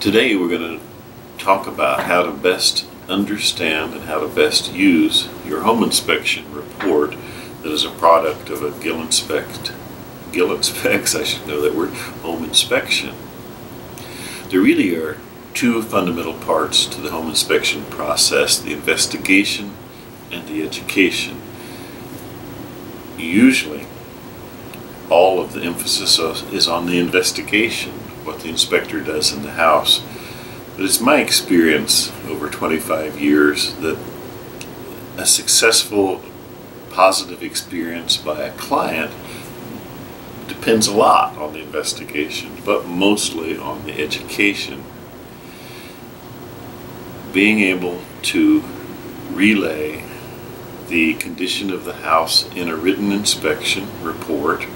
Today we're going to talk about how to best understand and how to best use your home inspection report that is a product of a Gill Inspect, Gil Inspex, I should know that word, home inspection. There really are two fundamental parts to the home inspection process, the investigation and the education. Usually, all of the emphasis is on the investigation, what the inspector does in the house. But it's my experience over 25 years that a successful, positive experience by a client depends a lot on the investigation, but mostly on the education. Being able to relay the condition of the house in a written inspection report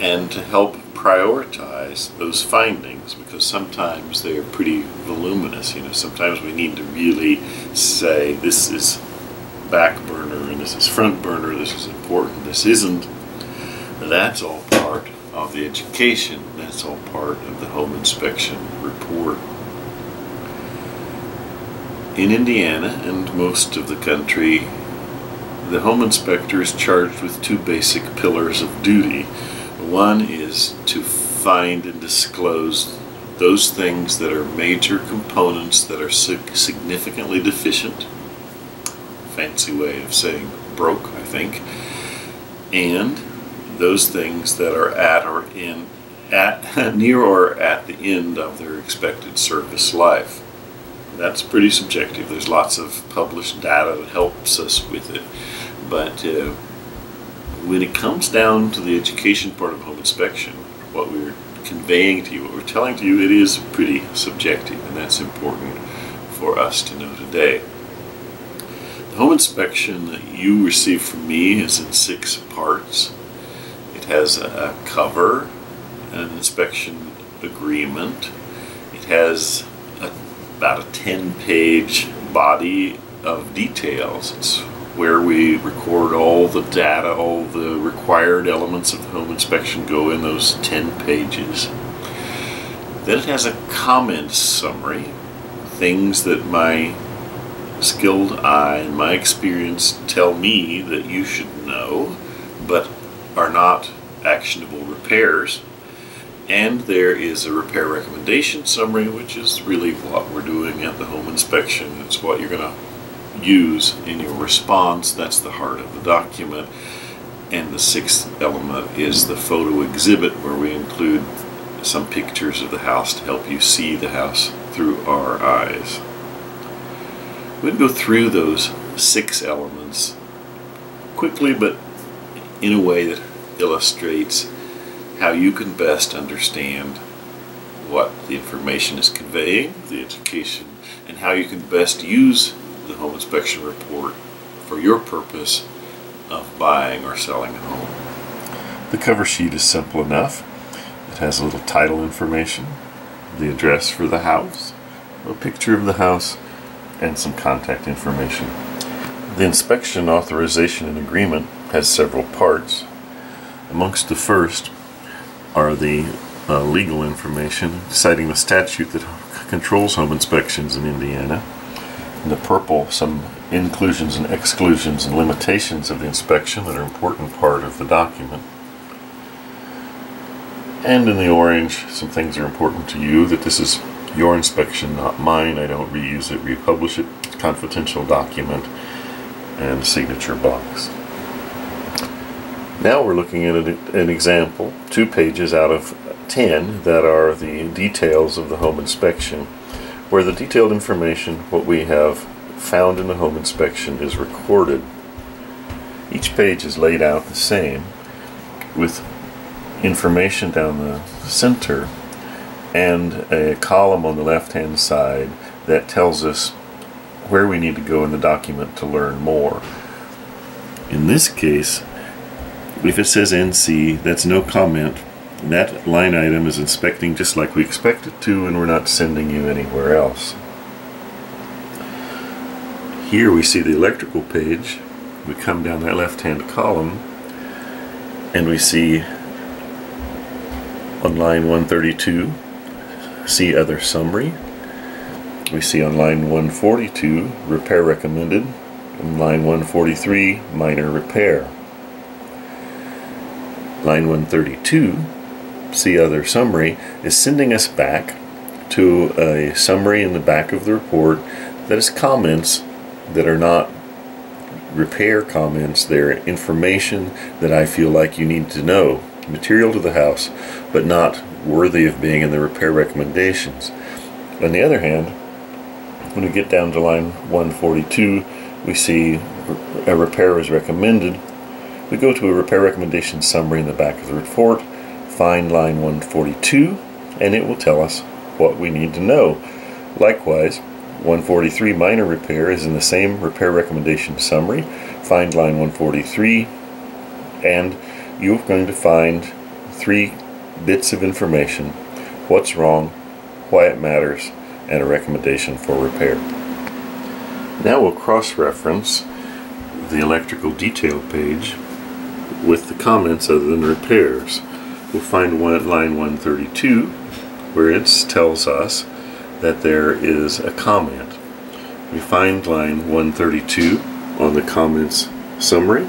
and to help prioritize those findings because sometimes they are pretty voluminous. You know, sometimes we need to really say this is back burner and this is front burner, this is important, this isn't. That's all part of the education. That's all part of the home inspection report. In Indiana and most of the country, the home inspector is charged with two basic pillars of duty. One is to find and disclose those things that are major components that are significantly deficient. Fancy way of saying broke, I think. And those things that are at or in at near or at the end of their expected service life. That's pretty subjective. There's lots of published data that helps us with it. But uh, when it comes down to the education part of home inspection, what we're conveying to you, what we're telling to you, it is pretty subjective, and that's important for us to know today. The home inspection that you receive from me is in six parts. It has a cover, an inspection agreement. It has a, about a 10 page body of details. It's where we record all the data, all the required elements of the home inspection go in those 10 pages. Then it has a comment summary, things that my skilled eye and my experience tell me that you should know, but are not actionable repairs. And there is a repair recommendation summary, which is really what we're doing at the home inspection. It's what you're going to use in your response. That's the heart of the document. And the sixth element is the photo exhibit where we include some pictures of the house to help you see the house through our eyes. We'd go through those six elements quickly but in a way that illustrates how you can best understand what the information is conveying, the education, and how you can best use the home inspection report for your purpose of buying or selling a home. The cover sheet is simple enough. It has a little title information, the address for the house, a picture of the house, and some contact information. The inspection authorization and agreement has several parts. Amongst the first are the uh, legal information citing the statute that controls home inspections in Indiana in the purple some inclusions and exclusions and limitations of the inspection that are an important part of the document. And in the orange, some things are important to you, that this is your inspection, not mine. I don't reuse it, republish it. Confidential document and signature box. Now we're looking at an example, two pages out of 10 that are the details of the home inspection where the detailed information, what we have found in the home inspection, is recorded. Each page is laid out the same with information down the center and a column on the left hand side that tells us where we need to go in the document to learn more. In this case, if it says NC, that's no comment that line item is inspecting just like we expect it to and we're not sending you anywhere else. Here we see the electrical page. We come down that left hand column and we see on line 132 see other summary. We see on line 142, repair recommended. On line 143, minor repair. Line 132, see other summary, is sending us back to a summary in the back of the report that is comments that are not repair comments, they're information that I feel like you need to know, material to the house, but not worthy of being in the repair recommendations. On the other hand, when we get down to line 142, we see a repair is recommended. We go to a repair recommendation summary in the back of the report, find line 142, and it will tell us what we need to know. Likewise, 143 minor repair is in the same repair recommendation summary. Find line 143, and you're going to find three bits of information what's wrong, why it matters, and a recommendation for repair. Now we'll cross-reference the electrical detail page with the comments other than repairs. We'll find one at line 132 where it tells us that there is a comment. We find line 132 on the comments summary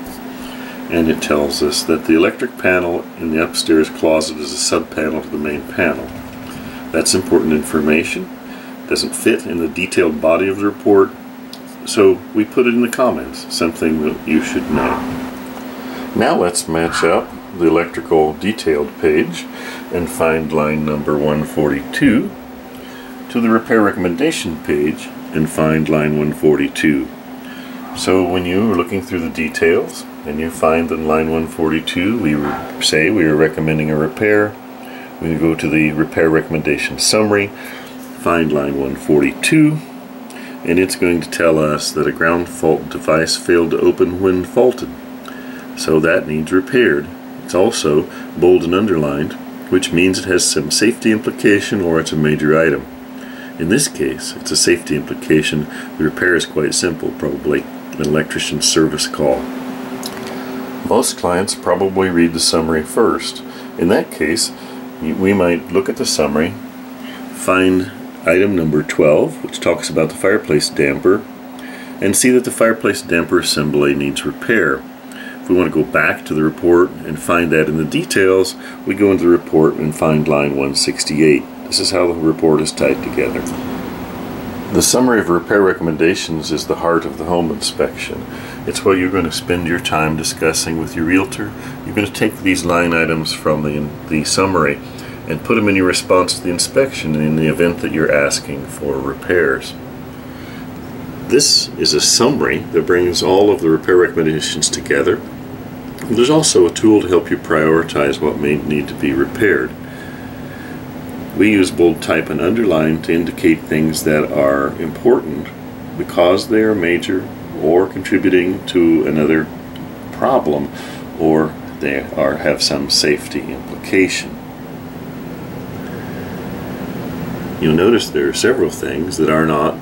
and it tells us that the electric panel in the upstairs closet is a sub-panel to the main panel. That's important information. Doesn't fit in the detailed body of the report, so we put it in the comments, something that you should know. Now let's match up the electrical detailed page and find line number 142 to the repair recommendation page and find line 142. So when you are looking through the details and you find in line 142 we say we are recommending a repair, we go to the repair recommendation summary, find line 142, and it's going to tell us that a ground fault device failed to open when faulted. So that needs repaired. It's also bold and underlined, which means it has some safety implication or it's a major item. In this case, it's a safety implication. The repair is quite simple, probably an electrician's service call. Most clients probably read the summary first. In that case, we might look at the summary, find item number 12, which talks about the fireplace damper, and see that the fireplace damper assembly needs repair. We want to go back to the report and find that in the details, we go into the report and find line 168. This is how the report is tied together. The summary of repair recommendations is the heart of the home inspection. It's what you're going to spend your time discussing with your realtor. You're going to take these line items from the, the summary and put them in your response to the inspection in the event that you're asking for repairs. This is a summary that brings all of the repair recommendations together. There's also a tool to help you prioritize what may need to be repaired. We use bold type and underline to indicate things that are important because they are major or contributing to another problem or they are have some safety implication. You'll notice there are several things that are not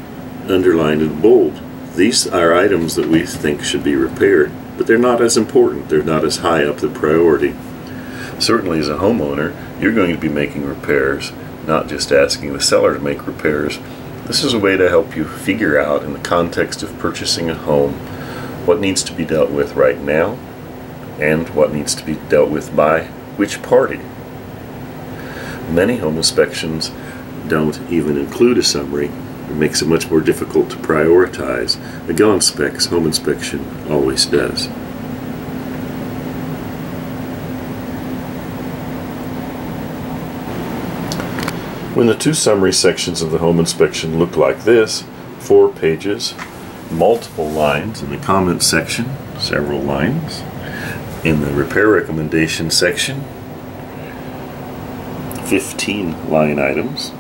underlined in bold. These are items that we think should be repaired, but they're not as important. They're not as high up the priority. Certainly as a homeowner, you're going to be making repairs not just asking the seller to make repairs. This is a way to help you figure out, in the context of purchasing a home, what needs to be dealt with right now and what needs to be dealt with by which party. Many home inspections don't even include a summary. It makes it much more difficult to prioritize. A Gil Inspex home inspection always does. When the two summary sections of the home inspection look like this, four pages, multiple lines in the comment section, several lines, in the repair recommendation section, 15 line items.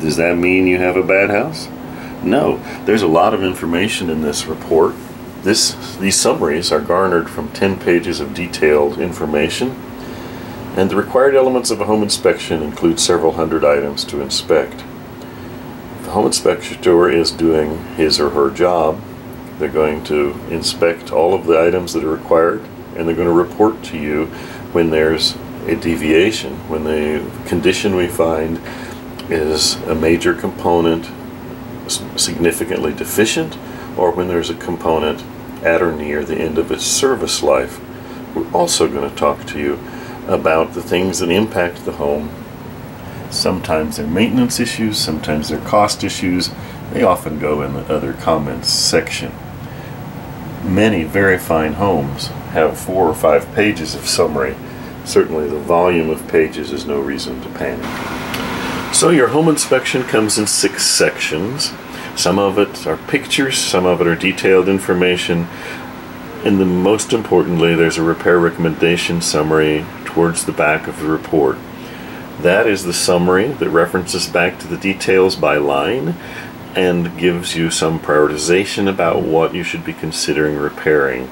Does that mean you have a bad house? No, there's a lot of information in this report. This, these summaries are garnered from 10 pages of detailed information and the required elements of a home inspection include several hundred items to inspect. The home inspector is doing his or her job, they're going to inspect all of the items that are required and they're going to report to you when there's a deviation, when the condition we find is a major component significantly deficient or when there's a component at or near the end of its service life. We're also going to talk to you about the things that impact the home. Sometimes they're maintenance issues, sometimes they're cost issues. They often go in the other comments section. Many very fine homes have four or five pages of summary. Certainly the volume of pages is no reason to panic. So your home inspection comes in six sections. Some of it are pictures, some of it are detailed information, and then most importantly, there's a repair recommendation summary towards the back of the report. That is the summary that references back to the details by line and gives you some prioritization about what you should be considering repairing.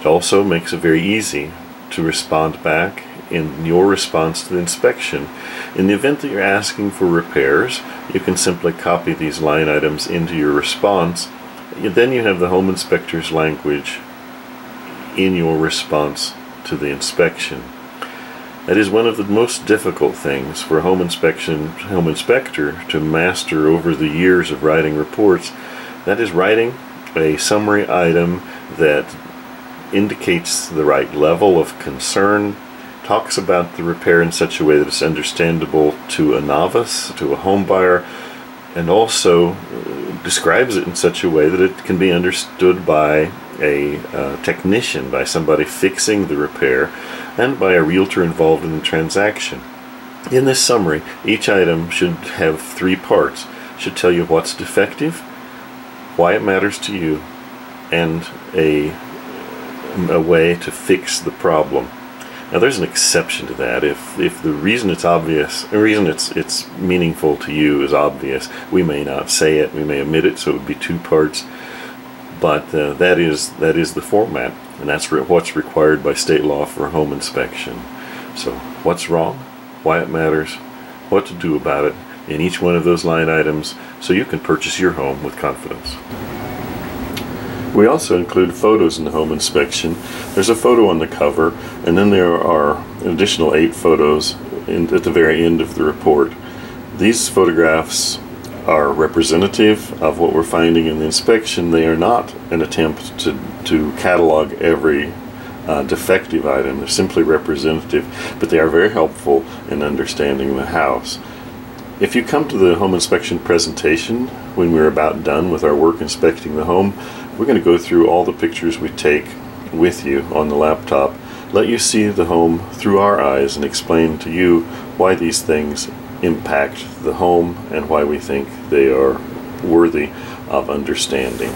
It also makes it very easy to respond back in your response to the inspection. In the event that you're asking for repairs, you can simply copy these line items into your response. Then you have the home inspector's language in your response to the inspection. That is one of the most difficult things for a home inspection home inspector to master over the years of writing reports. That is writing a summary item that indicates the right level of concern talks about the repair in such a way that it's understandable to a novice, to a home buyer, and also uh, describes it in such a way that it can be understood by a uh, technician, by somebody fixing the repair, and by a realtor involved in the transaction. In this summary, each item should have three parts. Should tell you what's defective, why it matters to you, and a, a way to fix the problem. Now there's an exception to that. If if the reason it's obvious, the reason it's it's meaningful to you is obvious, we may not say it, we may omit it, so it would be two parts. But uh, that is that is the format, and that's re what's required by state law for home inspection. So what's wrong, why it matters, what to do about it in each one of those line items, so you can purchase your home with confidence. We also include photos in the home inspection. There's a photo on the cover, and then there are an additional eight photos in, at the very end of the report. These photographs are representative of what we're finding in the inspection. They are not an attempt to, to catalog every uh, defective item. They're simply representative, but they are very helpful in understanding the house. If you come to the home inspection presentation when we're about done with our work inspecting the home, we're going to go through all the pictures we take with you on the laptop, let you see the home through our eyes and explain to you why these things impact the home and why we think they are worthy of understanding.